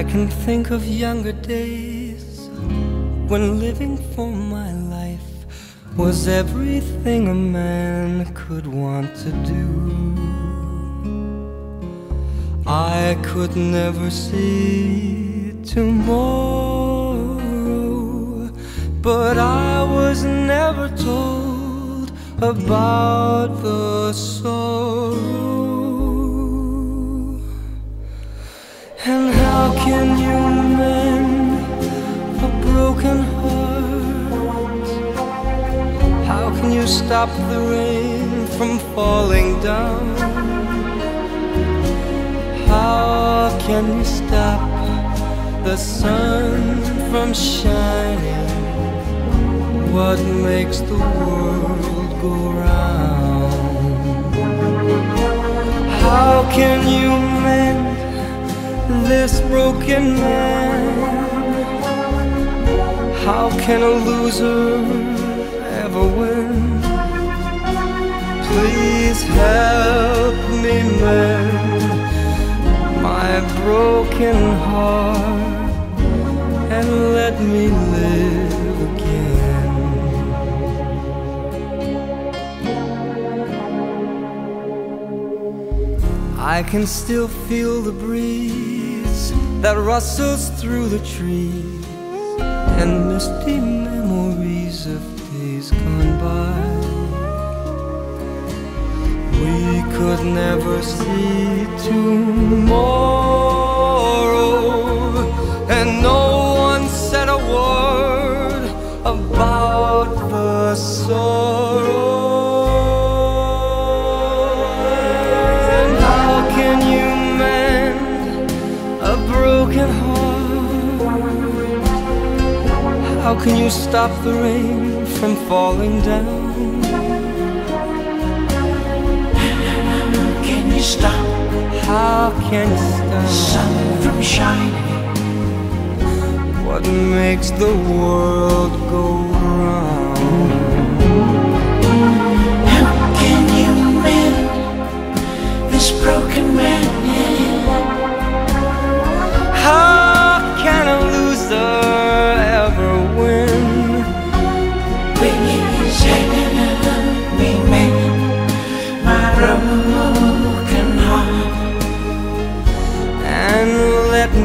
I can think of younger days when living for my life was everything a man could want to do. I could never see tomorrow, but I was never told about the sorrow. How can you mend a broken heart? How can you stop the rain from falling down? How can you stop the sun from shining? What makes the world go round? How can you this broken man? How can a loser ever win? Please help me mend my broken heart and let me live again. I can still feel the breeze that rustles through the trees and misty memories of days gone by. We could never see tomorrow, and no one said a word about the sorrow. How can you stop the rain from falling down? Can you stop How can you the stop sun from shining? what makes the world go round? You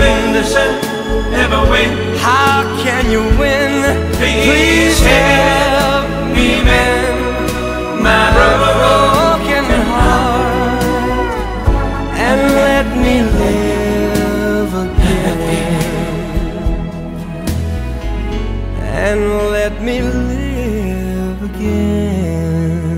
mend? the sun ever win? How can you win? Please help me live again.